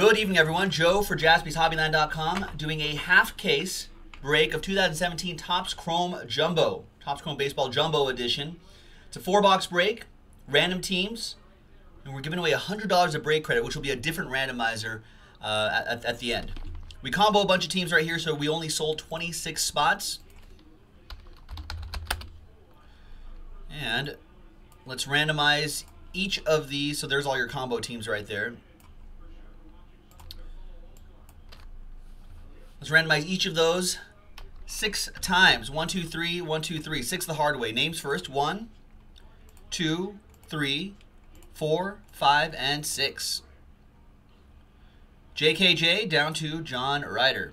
Good evening, everyone. Joe for jaspyshobbyland.com doing a half case break of 2017 Topps Chrome Jumbo, Topps Chrome Baseball Jumbo Edition. It's a four box break, random teams, and we're giving away $100 of break credit, which will be a different randomizer uh, at, at the end. We combo a bunch of teams right here, so we only sold 26 spots. And let's randomize each of these. So there's all your combo teams right there. Let's randomize each of those six times. One, two, three, one, two, three. Six the hard way. Names first. One, two, three, four, five, and six. JKJ down to John Ryder.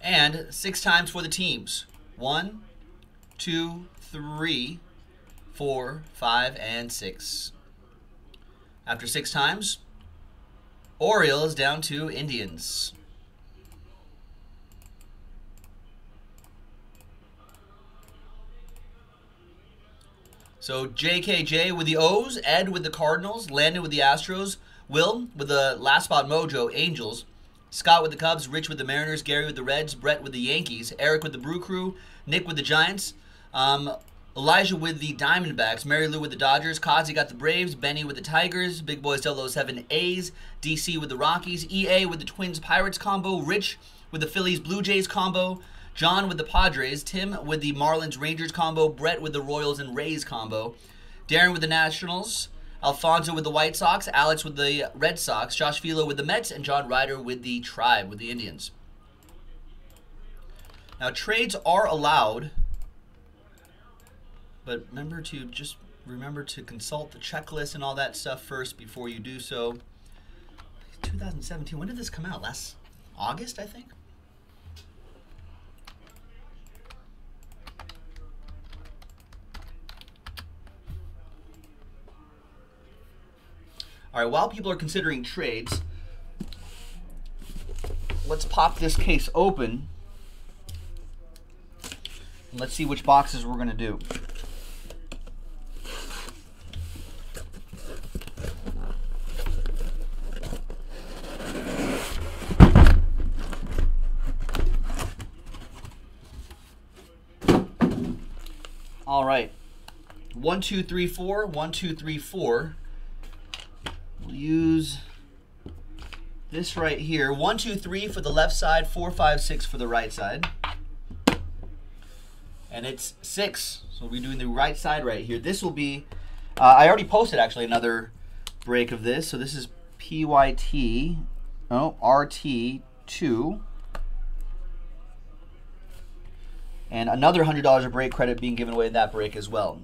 And six times for the teams. One, two, three, four, five, and six. After six times, Orioles down to Indians. So JKJ with the O's, Ed with the Cardinals, Landon with the Astros, Will with the last spot mojo, Angels, Scott with the Cubs, Rich with the Mariners, Gary with the Reds, Brett with the Yankees, Eric with the Brew Crew, Nick with the Giants, um, Elijah with the Diamondbacks, Mary Lou with the Dodgers, Kazi got the Braves, Benny with the Tigers, Big Boys 007 A's, DC with the Rockies, EA with the Twins Pirates combo, Rich with the Phillies Blue Jays combo, John with the Padres, Tim with the Marlins Rangers combo, Brett with the Royals and Rays combo, Darren with the Nationals, Alfonso with the White Sox, Alex with the Red Sox, Josh Philo with the Mets, and John Ryder with the Tribe, with the Indians. Now, trades are allowed, but remember to just remember to consult the checklist and all that stuff first before you do so. 2017, when did this come out? Last August, I think? All right, while people are considering trades, let's pop this case open. Let's see which boxes we're going to do. All right. One, two, three, four. One, two, three, four. We'll use this right here. One, two, three for the left side, four, five, six for the right side. And it's six. So we'll be doing the right side right here. This will be, uh, I already posted actually another break of this. So this is PYT, oh, RT2. And another $100 of break credit being given away in that break as well.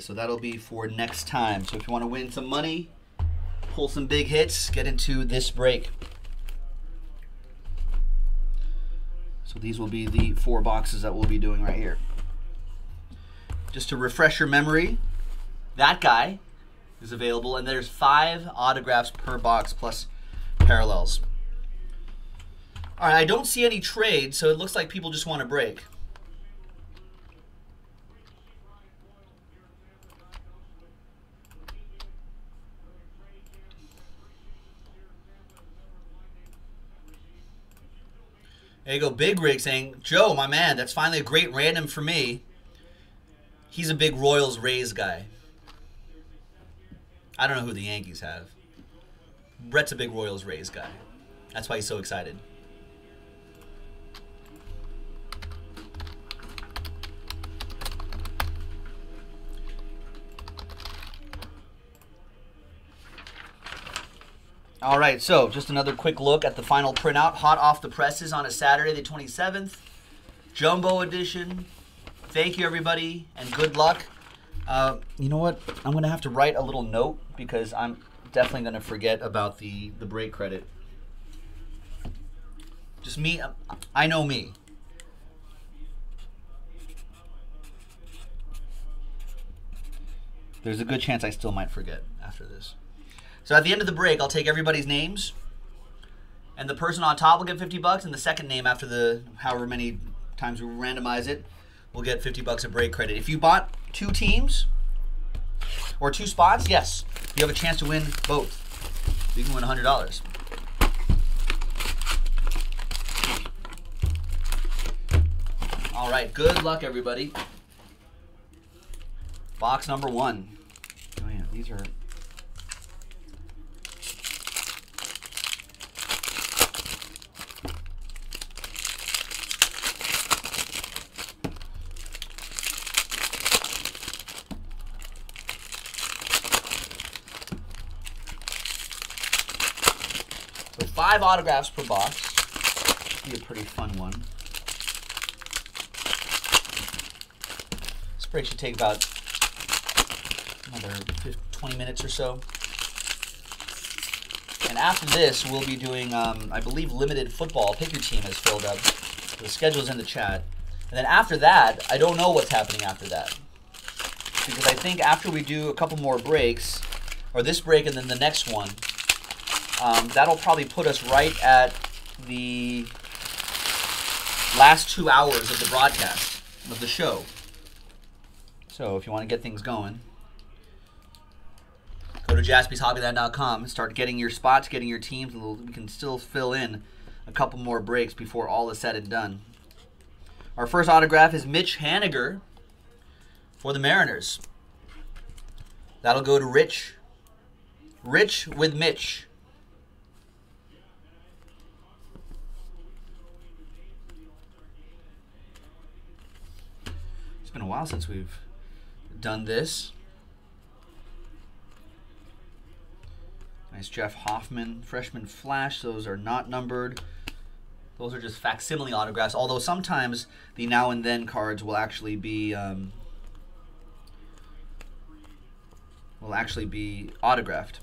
So that'll be for next time. So if you want to win some money, pull some big hits, get into this break. So these will be the four boxes that we'll be doing right here. Just to refresh your memory, that guy is available, and there's five autographs per box plus parallels. All right, I don't see any trades, so it looks like people just want to break. There you go, Big Rig saying, Joe, my man, that's finally a great random for me. He's a big Royals Rays guy. I don't know who the Yankees have. Brett's a big Royals Rays guy. That's why he's so excited. All right, so just another quick look at the final printout, hot off the presses on a Saturday, the 27th, jumbo edition. Thank you, everybody, and good luck. Uh, you know what? I'm gonna have to write a little note because I'm definitely gonna forget about the the break credit. Just me. I know me. There's a good chance I still might forget after this. So at the end of the break, I'll take everybody's names, and the person on top will get 50 bucks, and the second name after the however many times we randomize it will get 50 bucks of break credit. If you bought two teams or two spots, yes, you have a chance to win both. You can win $100. All right, good luck, everybody. Box number one. Oh yeah, these are. So five autographs per box. Be a pretty fun one. This break should take about another 15, 20 minutes or so. And after this, we'll be doing, um, I believe, limited football. Pick your team has filled up. The schedule's in the chat. And then after that, I don't know what's happening after that. Because I think after we do a couple more breaks, or this break and then the next one, um, that'll probably put us right at the last two hours of the broadcast of the show. So if you want to get things going, go to jaspyshobbyland.com and start getting your spots, getting your teams, and we can still fill in a couple more breaks before all is said and done. Our first autograph is Mitch Haniger for the Mariners. That'll go to Rich. Rich with Mitch. Been a while since we've done this. Nice Jeff Hoffman, freshman flash. Those are not numbered. Those are just facsimile autographs. Although sometimes the now and then cards will actually be um, will actually be autographed.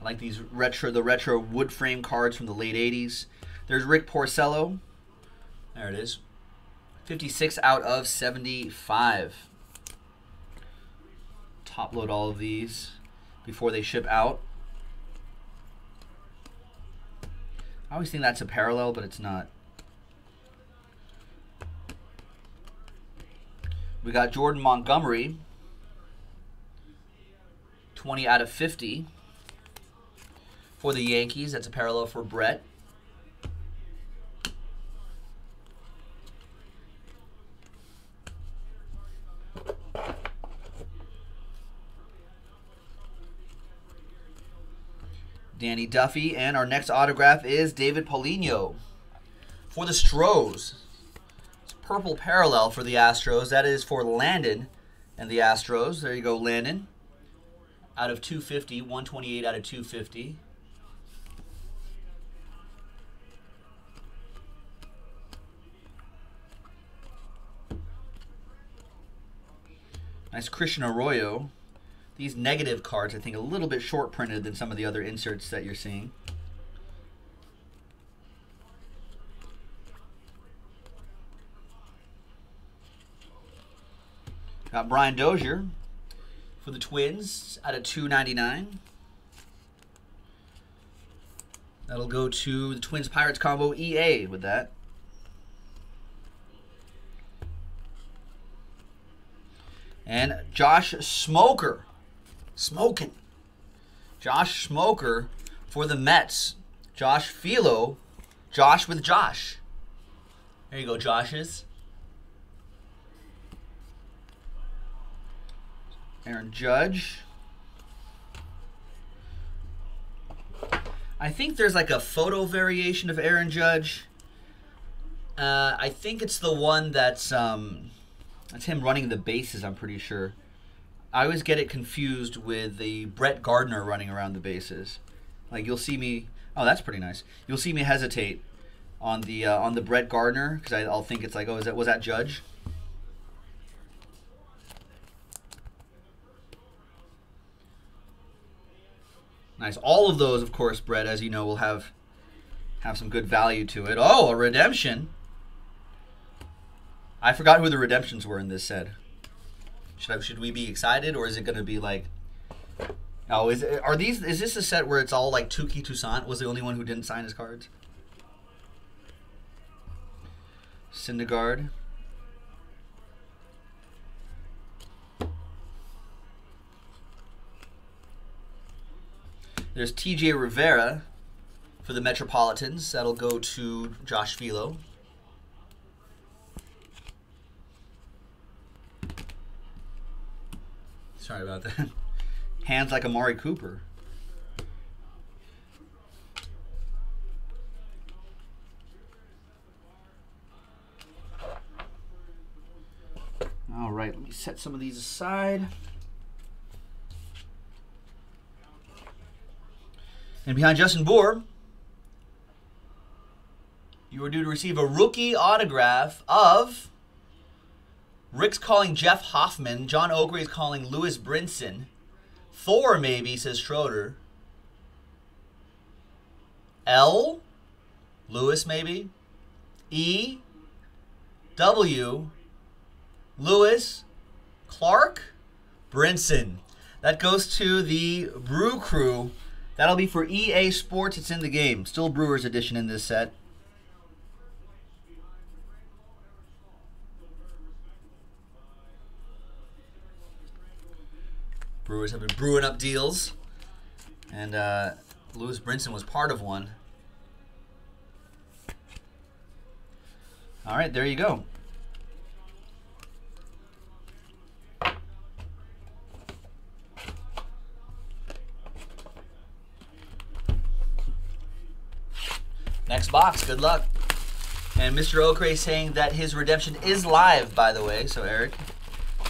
I like these retro, the retro wood frame cards from the late '80s. There's Rick Porcello. There it is. 56 out of 75. Top load all of these before they ship out. I always think that's a parallel, but it's not. We got Jordan Montgomery, 20 out of 50 for the Yankees. That's a parallel for Brett. Danny Duffy. And our next autograph is David Paulino for the Stros. It's purple parallel for the Astros. That is for Landon and the Astros. There you go, Landon. Out of 250, 128 out of 250. Nice Christian Arroyo. These negative cards, I think, a little bit short printed than some of the other inserts that you're seeing. Got Brian Dozier for the Twins out of 299. That'll go to the Twins Pirates combo EA with that. And Josh Smoker Smoking. Josh Smoker for the Mets. Josh Philo. Josh with Josh. There you go, Josh's. Aaron Judge. I think there's like a photo variation of Aaron Judge. Uh, I think it's the one that's um, that's him running the bases. I'm pretty sure. I always get it confused with the Brett Gardner running around the bases. Like you'll see me. Oh, that's pretty nice. You'll see me hesitate on the uh, on the Brett Gardner because I'll think it's like, oh, is that was that Judge? Nice. All of those, of course, Brett, as you know, will have have some good value to it. Oh, a redemption. I forgot who the redemptions were in this set. Should I, should we be excited or is it going to be like Oh, is it, are these? Is this a set where it's all like Touki Toussaint was the only one who didn't sign his cards? Syndergaard. There's TJ Rivera for the Metropolitans. That'll go to Josh Philo. Sorry about that. Hands like Amari Cooper. All right, let me set some of these aside. And behind Justin Bour, you are due to receive a rookie autograph of Rick's calling Jeff Hoffman. John is calling Lewis Brinson. Thor, maybe, says Schroeder. L. Lewis, maybe. E. W. Lewis. Clark. Brinson. That goes to the Brew Crew. That'll be for EA Sports. It's in the game. Still Brewers edition in this set. Brewers have been brewing up deals. And uh, Lewis Brinson was part of one. All right, there you go. Next box, good luck. And Mr. Okray saying that his redemption is live, by the way. So, Eric,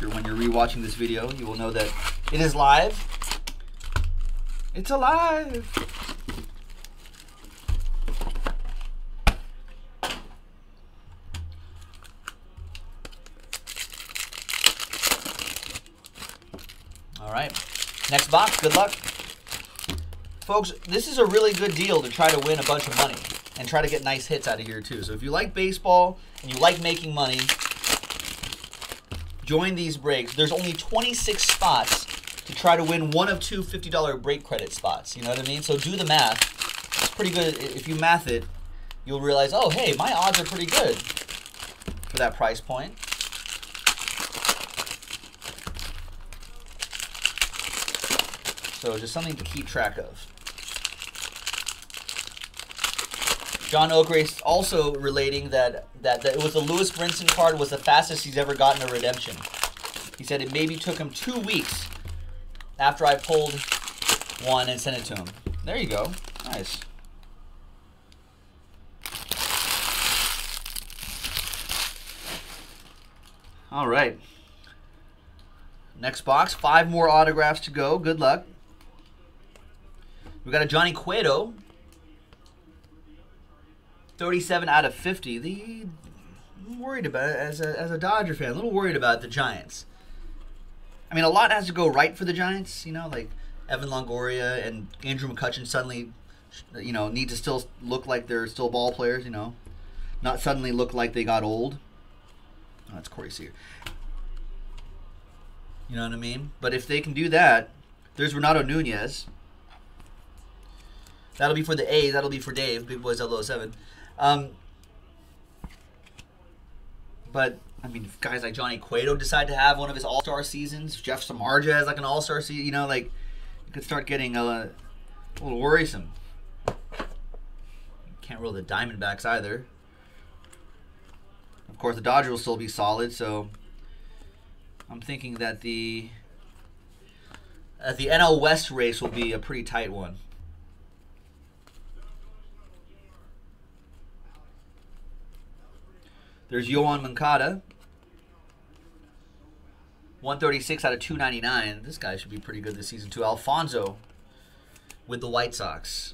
when you're rewatching this video, you will know that it is live. It's alive. All right. Next box. Good luck. Folks, this is a really good deal to try to win a bunch of money and try to get nice hits out of here too. So if you like baseball and you like making money, join these breaks. There's only 26 spots to try to win one of two $50 break credit spots. You know what I mean? So do the math. It's pretty good. If you math it, you'll realize, oh, hey, my odds are pretty good for that price point. So just something to keep track of. John Oakrace also relating that, that, that it was the Lewis Brinson card was the fastest he's ever gotten a redemption. He said it maybe took him two weeks after I pulled one and sent it to him. There you go. Nice. All right. Next box, five more autographs to go. Good luck. We got a Johnny Cueto 37 out of 50. The worried about it as a, as a Dodger fan. A little worried about the Giants. I mean, a lot has to go right for the Giants. You know, like Evan Longoria and Andrew McCutchen suddenly, you know, need to still look like they're still ball players. You know, not suddenly look like they got old. Oh, that's Corey Seager. You know what I mean? But if they can do that, there's Renato Nunez. That'll be for the A. That'll be for Dave, Big Boys 007. Um, but I mean, guys like Johnny Cueto decide to have one of his All Star seasons. Jeff Samardzija has like an All Star season. You know, like it could start getting a, a little worrisome. Can't rule the Diamondbacks either. Of course, the Dodgers will still be solid. So I'm thinking that the that the NL West race will be a pretty tight one. There's Yoan Moncada. 136 out of 299. This guy should be pretty good this season too. Alfonso with the White Sox.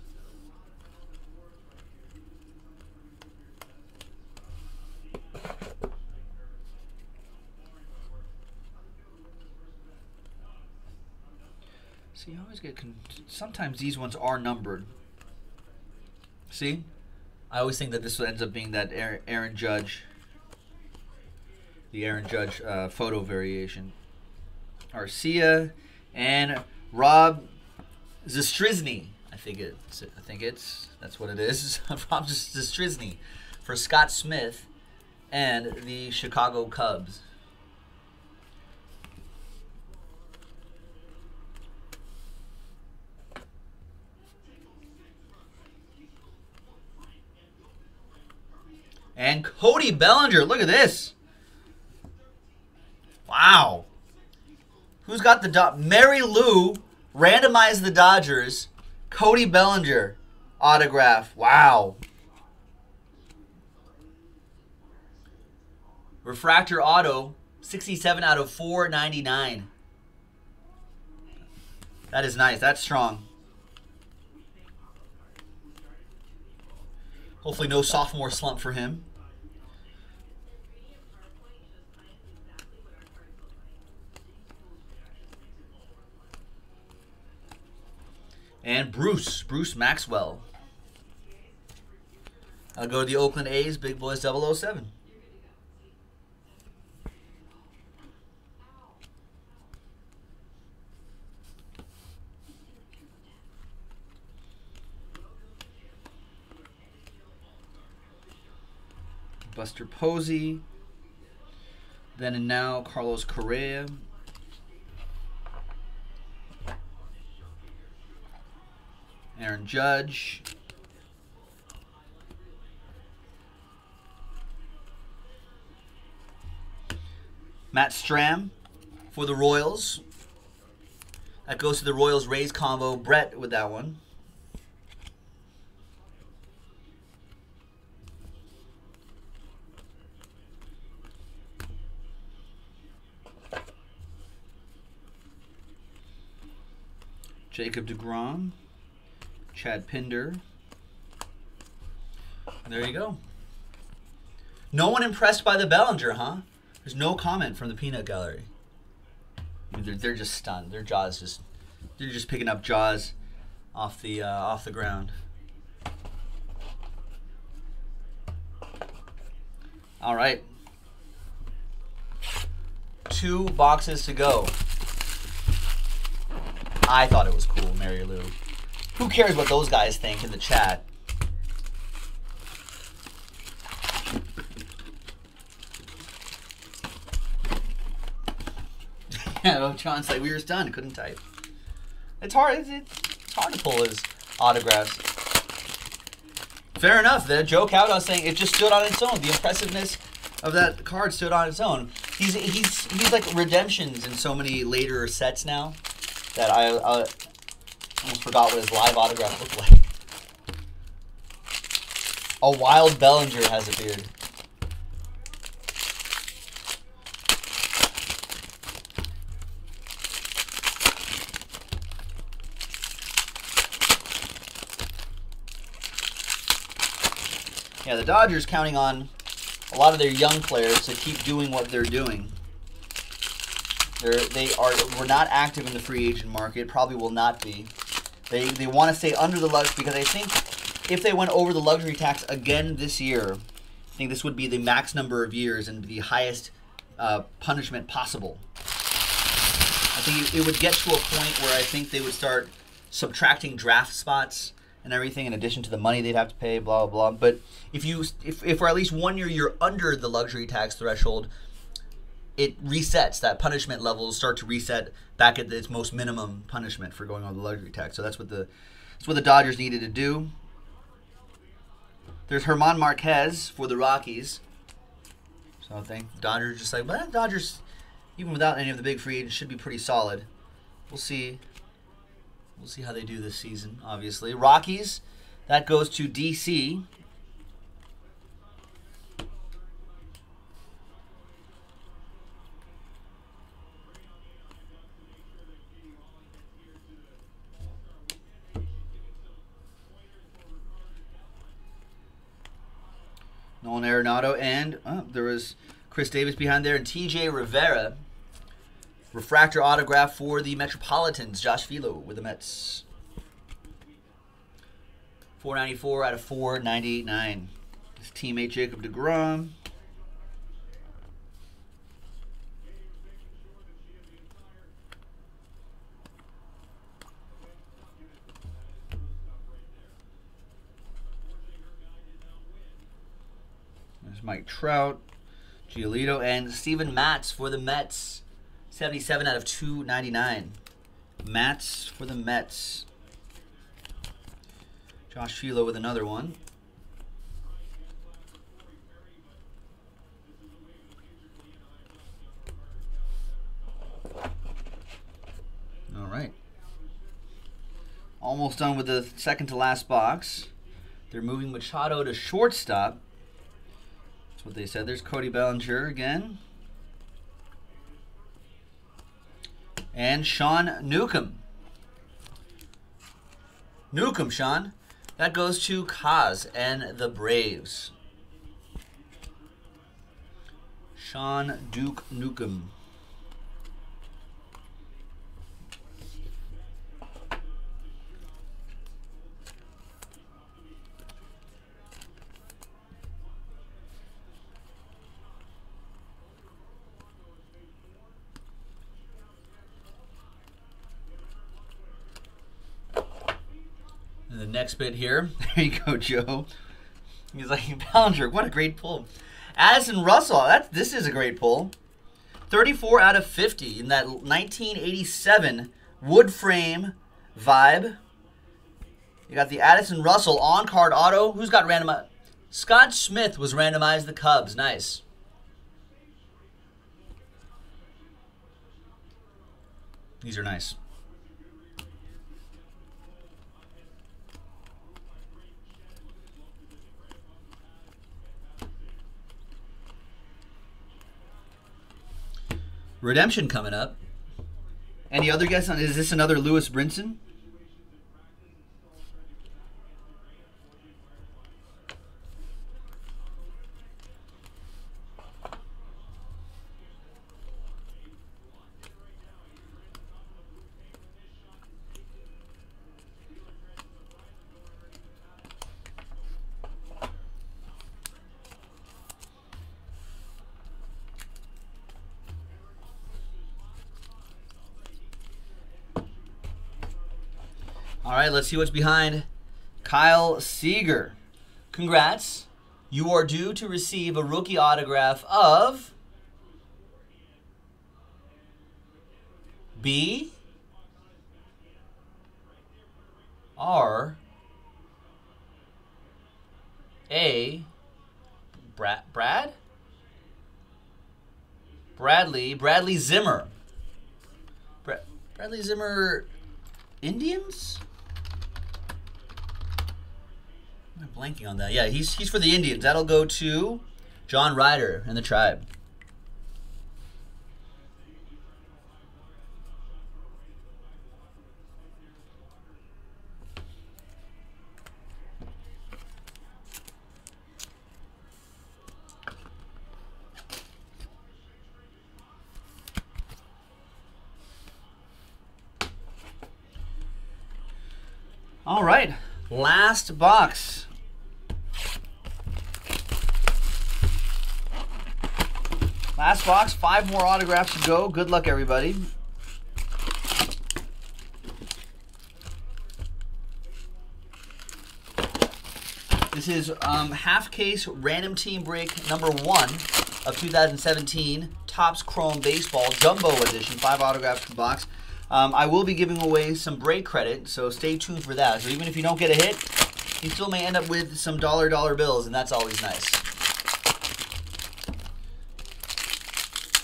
See, I always get. Sometimes these ones are numbered. See? I always think that this ends up being that Aaron Judge the Aaron Judge uh, photo variation. Arcia and Rob Zastryzny. I think it's. I think it's. That's what it is. From Zastryzny for Scott Smith and the Chicago Cubs. And Cody Bellinger, look at this. Wow. Who's got the dot? Mary Lou randomized the Dodgers. Cody Bellinger autograph. Wow. Refractor auto, 67 out of 499. That is nice. That's strong. Hopefully no sophomore slump for him. Bruce, Bruce Maxwell. I'll go to the Oakland A's, Big Boys 007. Buster Posey. Then and now, Carlos Correa. Judge. Matt Strahm for the Royals. That goes to the Royals Rays combo. Brett with that one. Jacob DeGrom. Chad Pinder. There you go. No one impressed by the Bellinger, huh? There's no comment from the peanut gallery. They're, they're just stunned. Their jaws just they're just picking up jaws off the uh, off the ground. All right. Two boxes to go. I thought it was cool, Mary Lou. Who cares what those guys think in the chat? yeah, John's like, we were stunned, couldn't type. It's hard. It's, it's hard to pull his autographs. Fair enough. The joke Joe Cowdell saying it just stood on its own. The impressiveness of that card stood on its own. He's he's he's like redemptions in so many later sets now that I, I Almost forgot what his live autograph looked like. A wild Bellinger has a beard. Yeah, the Dodgers counting on a lot of their young players to keep doing what they're doing. They're, they are were not active in the free agent market, probably will not be. They they want to stay under the luxury because I think if they went over the luxury tax again this year, I think this would be the max number of years and the highest uh, punishment possible. I think it would get to a point where I think they would start subtracting draft spots and everything in addition to the money they'd have to pay, blah blah blah. But if you if, if for at least one year you're under the luxury tax threshold, it resets. That punishment levels start to reset back at its most minimum punishment for going on the luxury tax. So that's what the that's what the Dodgers needed to do. There's Germán Márquez for the Rockies. So I think Dodgers just like, well, Dodgers, even without any of the big free agents, should be pretty solid. We'll see. We'll see how they do this season. Obviously, Rockies. That goes to DC. Nolan Arenado, and oh, there was Chris Davis behind there, and TJ Rivera. Refractor autograph for the Metropolitans, Josh Philo with the Mets. 494 out of 499. His teammate Jacob DeGrom. Mike Trout, Giolito, and Steven Matz for the Mets. 77 out of 299. Matz for the Mets. Josh Philo with another one. All right. Almost done with the second to last box. They're moving Machado to shortstop. What they said. There's Cody Bellinger again. And Sean Newcomb. Newcomb, Sean. That goes to Kaz and the Braves. Sean Duke Newcomb. Next bit here. There you go, Joe. He's like, Bellinger, what a great pull. Addison Russell, that, this is a great pull. 34 out of 50 in that 1987 wood frame vibe. You got the Addison Russell on card auto. Who's got randomized? Scott Smith was randomized the Cubs. Nice. These are nice. Redemption coming up. Any other guess on is this another Lewis Brinson? Right, let's see what's behind Kyle Seager. Congrats. You are due to receive a rookie autograph of B R A Brad Brad Bradley Bradley Zimmer. Bra- Bradley Zimmer Indians? I'm blanking on that. Yeah, he's he's for the Indians. That'll go to John Ryder and the tribe. All right, last box. Last box, five more autographs to go. Good luck, everybody. This is um, half case random team break number one of 2017 Topps Chrome Baseball Jumbo Edition. Five autographs per box. Um, I will be giving away some break credit, so stay tuned for that. So even if you don't get a hit, you still may end up with some dollar dollar bills, and that's always nice.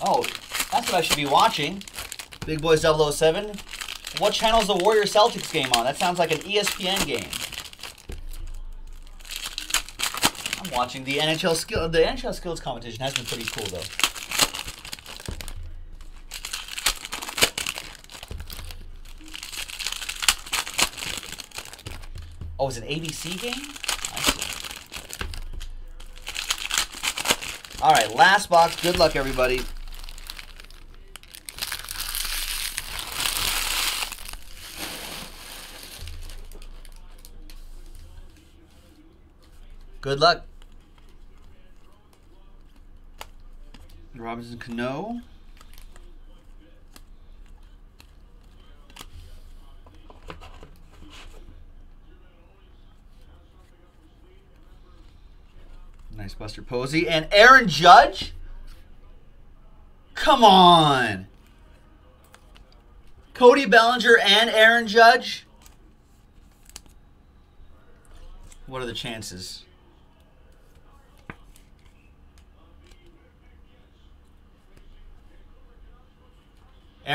Oh, that's what I should be watching. Big Boys 007. What channel is the Warrior Celtics game on? That sounds like an ESPN game. I'm watching the NHL skill. The NHL skills competition has been pretty cool though. Oh, it's an ABC game? All right, last box. Good luck, everybody. Good luck. Robinson Cano. Nice Buster Posey. And Aaron Judge? Come on. Cody Bellinger and Aaron Judge? What are the chances?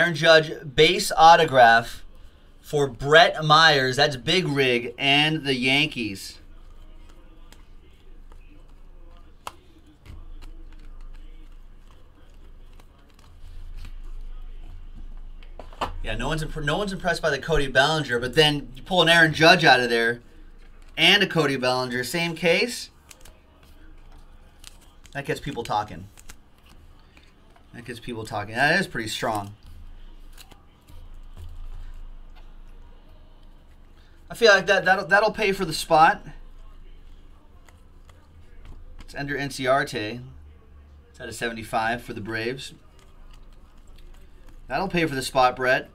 Aaron Judge base autograph for Brett Myers. That's Big Rig and the Yankees. Yeah, no one's no one's impressed by the Cody Bellinger, but then you pull an Aaron Judge out of there and a Cody Bellinger, same case. That gets people talking. That gets people talking. That is pretty strong. I feel like that that'll, that'll pay for the spot. It's Ender Inciarte. It's at a 75 for the Braves. That'll pay for the spot, Brett.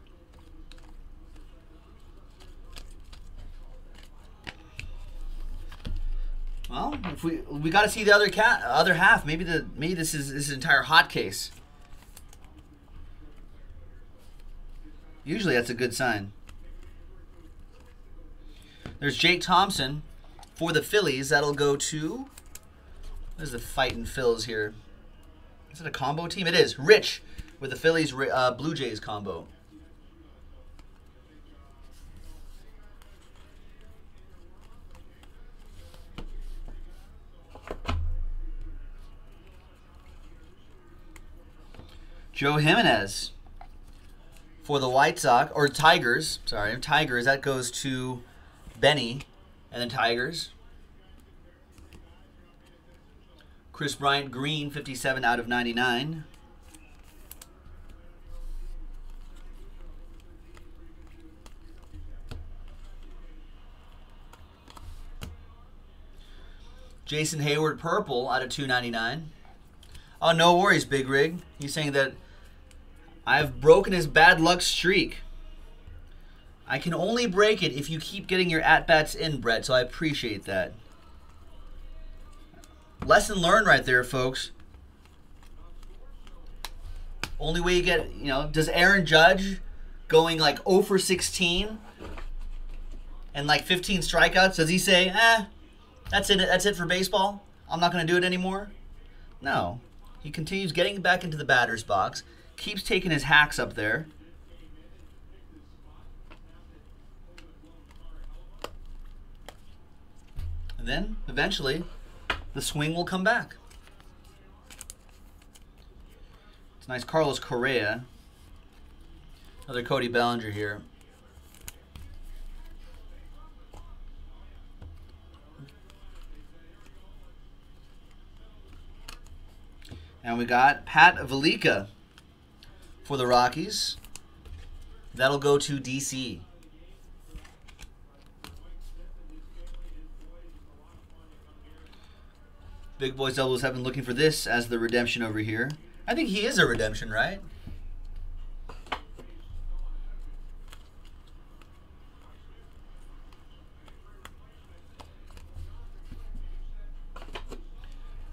Well, if we we got to see the other cat, other half. Maybe the maybe this is this is entire hot case. Usually that's a good sign. There's Jake Thompson for the Phillies. That'll go to. What is the fighting Phils here? Is it a combo team? It is. Rich with the Phillies uh, Blue Jays combo. Joe Jimenez for the White Sox or Tigers. Sorry, Tigers. That goes to Benny and then Tigers. Kris Bryant Green, 57 out of 99. Jason Heyward purple out of 299. Oh, no worries, Big Rig. He's saying that I've broken his bad luck streak. I can only break it if you keep getting your at-bats in, Brett, so I appreciate that. Lesson learned right there, folks. Only way you get, you know, does Aaron Judge going like 0 for 16 and like 15 strikeouts, does he say, eh, that's it, that's it for baseball? I'm not going to do it anymore? No. He continues getting back into the batter's box, keeps taking his hacks up there. Then eventually the swing will come back. It's nice Carlos Correa. Another Cody Bellinger here. And we got Pat Valaika for the Rockies. That'll go to DC. Big Boys Doubles have been looking for this as the redemption over here. I think he is a redemption, right?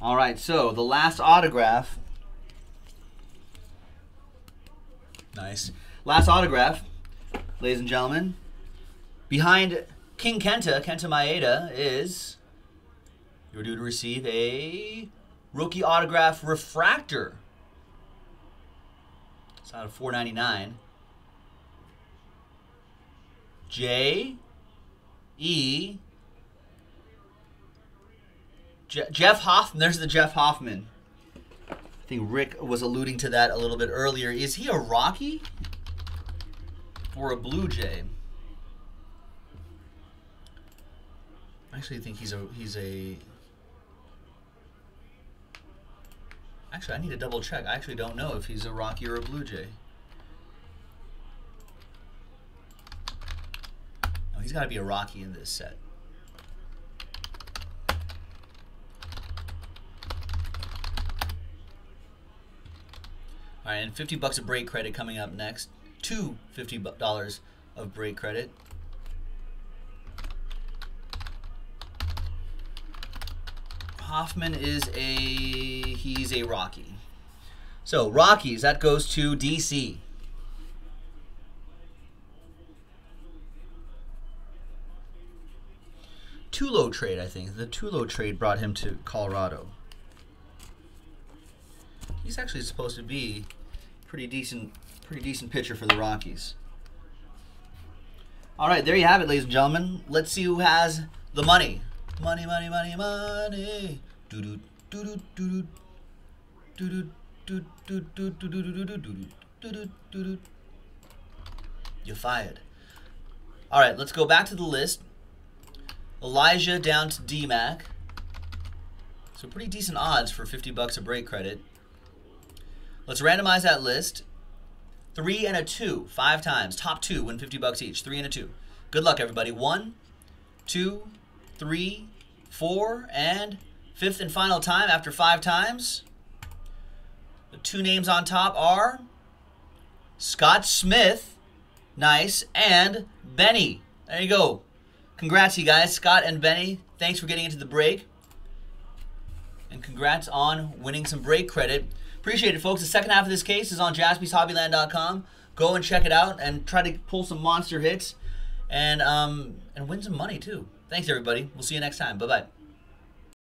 All right, so the last autograph. Nice. Last autograph, ladies and gentlemen. Behind King Kenta, Kenta Maeda, is you're due to receive a rookie autograph refractor. It's out of 499. J E Je- Jeff Hoffman. There's the Jeff Hoffman. I think Rick was alluding to that a little bit earlier. Is he a Rocky or a Blue Jay? I actually think he's a he's a. Actually, I need to double check. I actually don't know if he's a Rocky or a Blue Jay. No, he's got to be a Rocky in this set. All right, and 50 bucks of break credit coming up next. Two $50 of break credit. Hoffman is a he's a Rocky. So Rockies that goes to DC. Tulo trade, I think. The Tulo trade brought him to Colorado. He's actually supposed to be pretty decent, pretty decent pitcher for the Rockies. All right, there you have it, ladies and gentlemen. Let's see who has the money. Money, money, money, money. You're fired. All right, let's go back to the list. Elijah down to DMAC. So pretty decent odds for 50 bucks a break credit. Let's randomize that list. Three and a two, five times. Top two win 50 bucks each. Three and a two. Good luck, everybody. One, two, three, four, and fifth and final time after five times. The two names on top are Scott Smith, nice, and Benny. There you go. Congrats, you guys. Scott and Benny, thanks for getting into the break. And congrats on winning some break credit. Appreciate it, folks. The second half of this case is on jaspyshobbyland.com. Go and check it out and try to pull some monster hits and um, and win some money too. Thanks, everybody. We'll see you next time. Bye bye.